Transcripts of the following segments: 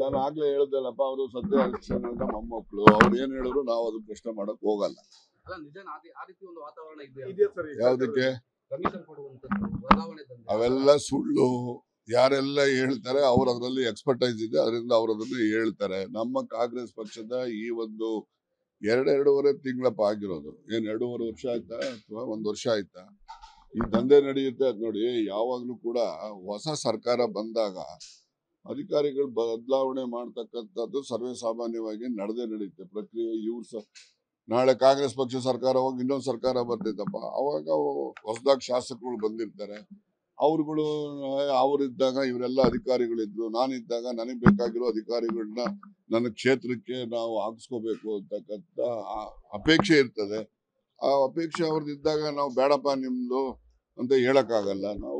ನಾನು ಆಗ್ಲೇ ಹೇಳ್ದಲ್ಲಪ್ಪ ಅವರು ಸದ್ಯ ಹರಿಶ್ಚಂದ್ರನ ಮೊಮ್ಮಕ್ಕಳು ಅವ್ರು ಏನ್ ಹೇಳಿದ್ರು ನಾವು ಅದನ್ನ ಪ್ರಶ್ನೆ ಮಾಡಕ್ ಹೋಗಲ್ಲ. ಅಲ್ಲ ನಿಜ ಆ ರೀತಿ ಒಂದು ವಾತಾವರಣ ಇದೆ ಇದೆಯಾ ಸರ್ ಈ ಯಾವ್ದಕ್ಕೆ? ಅವೆಲ್ಲ ಸುಳ್ಳು. ಯಾರೆಲ್ಲ ಹೇಳ್ತಾರೆ ಅವ್ರ ಅದ್ರಲ್ಲಿ ಎಕ್ಸ್ಪರ್ಟೈಸ್ ಇದೆ ಅದರಿಂದ ಅವ್ರ ಅದನ್ನ ಹೇಳ್ತಾರೆ. ನಮ್ಮ ಕಾಂಗ್ರೆಸ್ ಪಕ್ಷದ ಈ ಒಂದು ಎರಡೆರಡೂವರೆ ತಿಂಗಳಪ್ಪ ಆಗಿರೋದು. ಏನ್ ಎರಡೂವರೆ ವರ್ಷ ಆಯ್ತಾ ಅಥವಾ ಒಂದ್ ವರ್ಷ ಆಯ್ತಾ? ಈ ದಂಧೆ ನಡೆಯುತ್ತೆ ಅದ್ ನೋಡಿ ಯಾವಾಗ್ಲೂ ಕೂಡ ಹೊಸ ಸರ್ಕಾರ ಬಂದಾಗ ಅಧಿಕಾರಿಗಳು ಬದಲಾವಣೆ ಮಾಡ್ತಕ್ಕಂಥದ್ದು ಸರ್ವೇ ಸಾಮಾನ್ಯವಾಗಿ ನಡೆದೇ ನಡೆಯುತ್ತೆ. ಪ್ರಕ್ರಿಯೆ ಇವ್ರು ಸ, ನಾಳೆ ಕಾಂಗ್ರೆಸ್ ಪಕ್ಷ ಸರ್ಕಾರ ಹೋಗಿ ಇನ್ನೊಂದು ಸರ್ಕಾರ ಬರ್ತೈತಪ್ಪ. ಅವಾಗ ಹೊಸದಾಗಿ ಶಾಸಕರು ಬಂದಿರ್ತಾರೆ. ಅವ್ರುಗಳು, ಅವರಿದ್ದಾಗ ಇವರೆಲ್ಲ ಅಧಿಕಾರಿಗಳಿದ್ರು. ನಾನಿದ್ದಾಗ ನನಗೆ ಬೇಕಾಗಿರೋ ಅಧಿಕಾರಿಗಳನ್ನ ನನ್ನ ಕ್ಷೇತ್ರಕ್ಕೆ ನಾವು ಹಾಕಿಸ್ಕೋಬೇಕು ಅಂತಕ್ಕಂಥ ಅಪೇಕ್ಷೆ ಇರ್ತದೆ. ಆ ಅಪೇಕ್ಷೆ ಅವ್ರದ್ದಿದ್ದಾಗ ನಾವು ಬೇಡಪ್ಪ ನಿಮ್ದು ಅಂತ ಹೇಳಕ್ಕಾಗಲ್ಲ. ನಾವು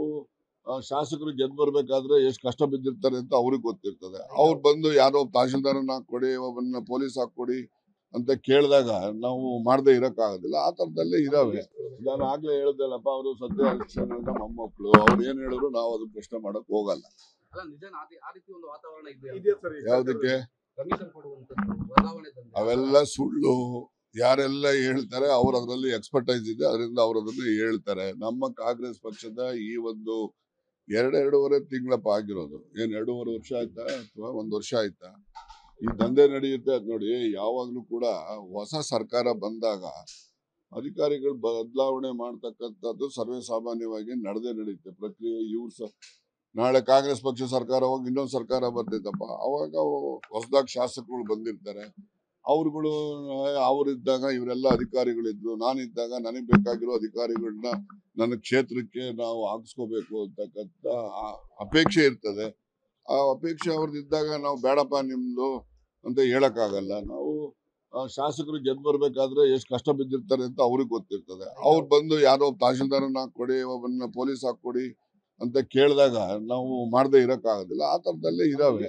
ಶಾಸಕರು ಗೆದ್ದು ಬರ್ಬೇಕಾದ್ರೆ ಎಷ್ಟು ಕಷ್ಟ ಬಿದ್ದಿರ್ತಾರೆ ಅಂತ ಅವ್ರಿಗೆ ಗೊತ್ತಿರ್ತದೆ. ಅವ್ರು ಬಂದು ಯಾರೋ ತಹಶೀಲ್ದಾರನ್ನ ಹಾಕೊಡಿ ಒಬ್ಬನ್ನ ಪೊಲೀಸ್ ಹಾಕೊಡಿ ಅಂತ ಕೇಳಿದಾಗ ನಾವು ಮಾಡದೆ ಇರಕ್ಕಾಗೋದಿಲ್ಲ. ಆ ಥರದಲ್ಲೇ ಇದಾವೆ. ನಾನು ಆಗ್ಲೇ ಹೇಳ್ದಲ್ಲಪ್ಪ ಅವರು ಸದ್ಯ ಮೊಮ್ಮಕ್ಳು ಮೊಮ್ಮಕ್ಕಳು ಅವ್ರು ಏನ್ ಹೇಳಿದ್ರು ನಾವು ಅದನ್ನ ಪ್ರಶ್ನೆ ಮಾಡಕ್ ಹೋಗಲ್ಲ. ಅಲ್ಲ ನಿಜ ಆ ರೀತಿ ಒಂದು ವಾತಾವರಣ ಇದೆ ಇದೆಯಾ ಸರ್ ಈ ಯಾವ್ದಕ್ಕೆ? ಅವೆಲ್ಲ ಸುಳ್ಳು. ಯಾರೆಲ್ಲ ಹೇಳ್ತಾರೆ ಅವ್ರ ಅದ್ರಲ್ಲಿ ಎಕ್ಸ್ಪರ್ಟೈಸ್ ಇದೆ ಅದರಿಂದ ಅವ್ರ ಅದನ್ನ ಹೇಳ್ತಾರೆ. ನಮ್ಮ ಕಾಂಗ್ರೆಸ್ ಪಕ್ಷದ ಈ ಒಂದು ಎರಡೆರಡೂವರೆ ತಿಂಗಳಪ್ಪ ಆಗಿರೋದು ಏನ್ ಎರಡೂವರೆ ವರ್ಷ ಆಯ್ತಾ ಅಥವಾ ಒಂದು ವರ್ಷ ಆಯ್ತಾ? ಈ ದಂಧೆ ನಡೆಯುತ್ತೆ ಅದು ನೋಡಿ, ಯಾವಾಗಲೂ ಕೂಡ ಹೊಸ ಸರ್ಕಾರ ಬಂದಾಗ ಅಧಿಕಾರಿಗಳು ಬದಲಾವಣೆ ಮಾಡ್ತಕ್ಕಂಥದ್ದು ಸರ್ವೇ ಸಾಮಾನ್ಯವಾಗಿ ನಡೆದೇ ನಡೆಯುತ್ತೆ. ಪ್ರಕ್ರಿಯೆ ಇವ್ರು ನಾಳೆ ಕಾಂಗ್ರೆಸ್ ಪಕ್ಷ ಸರ್ಕಾರ ಹೋಗಿ ಇನ್ನೊಂದು ಸರ್ಕಾರ ಬರ್ತೈತಪ್ಪ. ಅವಾಗ ಹೊಸದಾಗಿ ಶಾಸಕರು ಬಂದಿರ್ತಾರೆ. ಅವ್ರುಗಳು ಅವರಿದ್ದಾಗ ಇವರೆಲ್ಲ ಅಧಿಕಾರಿಗಳಿದ್ರು. ನಾನಿದ್ದಾಗ ನನಗೆ ಬೇಕಾಗಿರೋ ಅಧಿಕಾರಿಗಳನ್ನ ನನ್ನ ಕ್ಷೇತ್ರಕ್ಕೆ ನಾವು ಹಾಕಿಸ್ಕೋಬೇಕು ಅಂತಕ್ಕಂಥ ಅಪೇಕ್ಷೆ ಇರ್ತದೆ. ಆ ಅಪೇಕ್ಷೆ ಅವ್ರದ್ದಿದ್ದಾಗ ನಾವು ಬೇಡಪ್ಪ ನಿಮ್ದು ಅಂತ ಹೇಳಕ್ಕಾಗಲ್ಲ. ನಾವು ಶಾಸಕರು ಗೆದ್ದು ಬರ್ಬೇಕಾದ್ರೆ ಎಷ್ಟು ಕಷ್ಟ ಬಿದ್ದಿರ್ತಾರೆ ಅಂತ ಅವ್ರಿಗೆ ಗೊತ್ತಿರ್ತದೆ. ಅವ್ರು ಬಂದು ಯಾರೋ ತಹಶೀಲ್ದಾರನ್ನ ಹಾಕೊಡಿ ಒಬ್ಬನ ಪೊಲೀಸ್ ಹಾಕೊಡಿ ಅಂತ ಕೇಳಿದಾಗ ನಾವು ಮಾಡದೆ ಇರಕ್ಕಾಗೋದಿಲ್ಲ. ಆ ಥರದಲ್ಲೇ ಇದಾವೆ